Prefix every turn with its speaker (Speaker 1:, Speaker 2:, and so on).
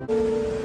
Speaker 1: you